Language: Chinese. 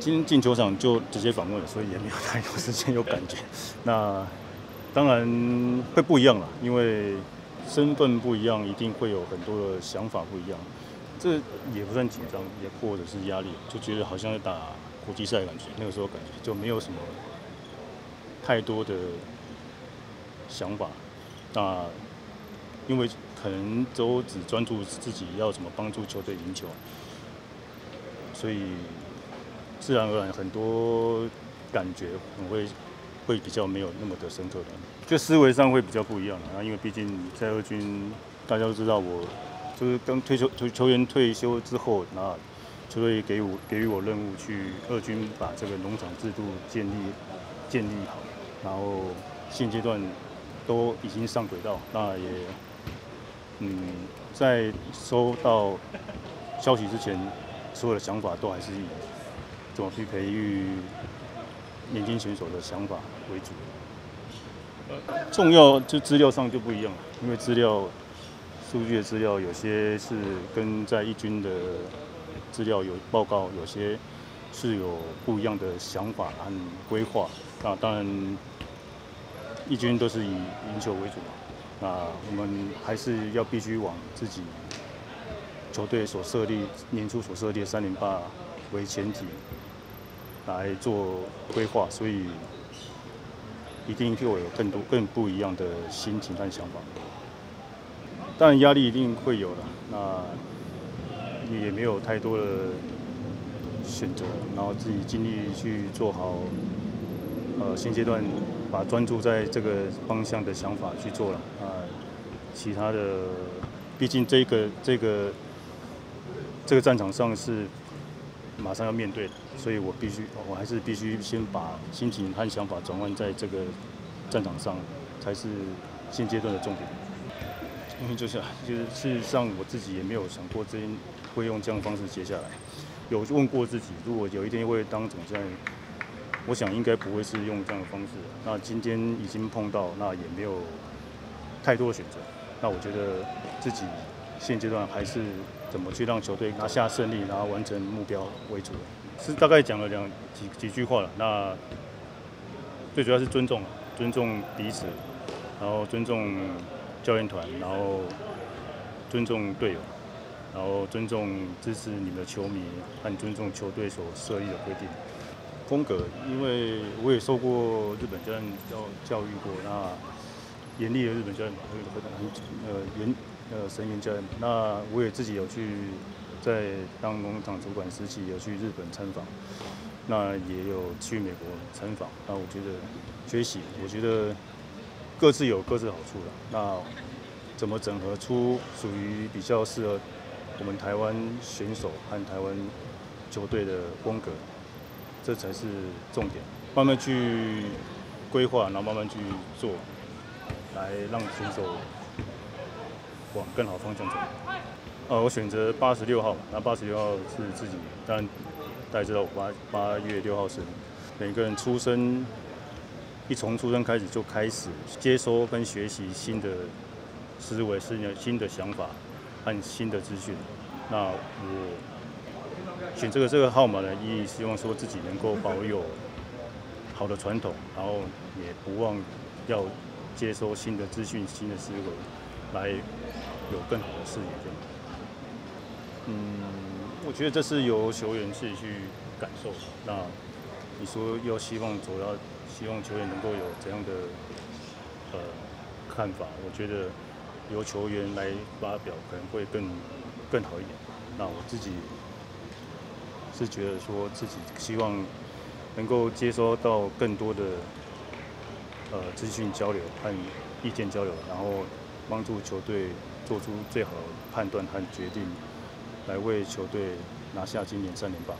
今天进球场就直接访问了，所以也没有太多时间有感觉。那当然会不一样了，因为身份不一样，一定会有很多的想法不一样。这也不算紧张，也或者是压力，就觉得好像在打国际赛的感觉。那个时候感觉就没有什么太多的想法。那因为可能都只专注自己要怎么帮助球队赢球，所以自然而然很多感觉会会比较没有那么的深刻的，就思维上会比较不一样啊。因为毕竟在二军，大家都知道我。就是刚退休球球员退休之后，那球队给我给予我任务，去二军把这个农场制度建立建立好，然后现阶段都已经上轨道，那也嗯在收到消息之前，所有的想法都还是以怎么去培育年轻选手的想法为主。重要就资料上就不一样了，因为资料。数据的资料有些是跟在一军的资料有报告，有些是有不一样的想法和规划。那当然，一军都是以赢球为主嘛。那我们还是要必须往自己球队所设立年初所设立的三零八为前提来做规划，所以一定会有更多更不一样的心情和想法。当然压力一定会有的，那也没有太多的选择，然后自己尽力去做好，呃，现阶段把专注在这个方向的想法去做了啊，其他的，毕竟这个这个这个战场上是马上要面对，所以我必须，我还是必须先把心情和想法转换在这个战场上，才是现阶段的重点。因为就是，就是事实上我自己也没有想过，这会用这样的方式接下来。有问过自己，如果有一天会当总教练，我想应该不会是用这样的方式。那今天已经碰到，那也没有太多的选择。那我觉得自己现阶段还是怎么去让球队拿下胜利，然后完成目标为主。是大概讲了两几几句话了。那最主要是尊重，尊重彼此，然后尊重。教练团，然后尊重队友，然后尊重支持你们的球迷，和尊重球队所设立的规定。风格，因为我也受过日本教练教教育过，那严厉的日本教练嘛，很很呃严呃神严教练。那我也自己有去在当农场主管时期有去日本参访，那也有去美国参访。那我觉得学习，我觉得。各自有各自好处了。那怎么整合出属于比较适合我们台湾选手和台湾球队的风格，这才是重点。慢慢去规划，然后慢慢去做，来让选手往更好方向走。呃，我选择八十六号，那八十六号是自己，当然大家知道我，八八月六号生，每个人出生。一从出生开始就开始接收跟学习新的思维、新的新的想法和新的资讯。那我选这个这个号码的意义，希望说自己能够保有好的传统，然后也不忘要接收新的资讯、新的思维，来有更好的视野。嗯，我觉得这是由球员自己去感受。那你说要希望主要。希望球员能够有怎样的呃看法？我觉得由球员来发表可能会更更好一点。那我自己是觉得说自己希望能够接收到更多的呃资讯交流和意见交流，然后帮助球队做出最好的判断和决定，来为球队拿下今年三连霸。